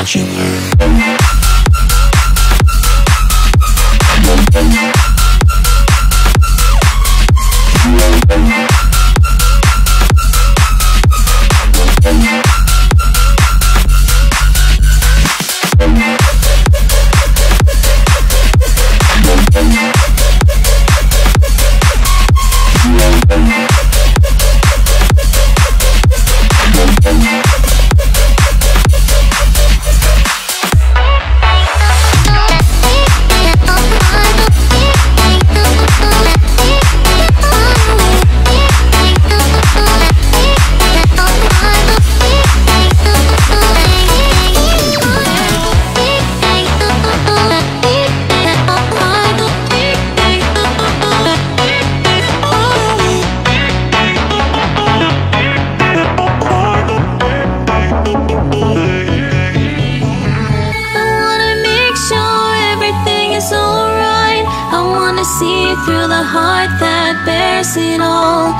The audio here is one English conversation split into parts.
modular. See through the heart that bears it all.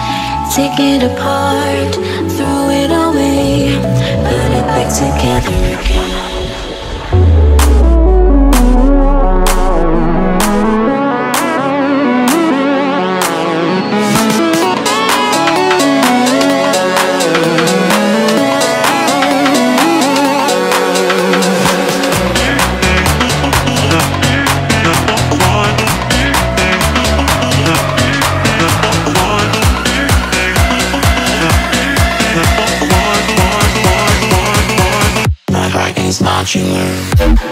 Take it apart, throw it away, put it back together again. Heart is modular.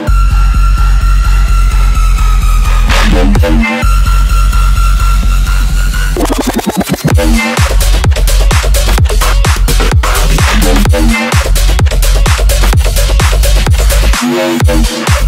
Take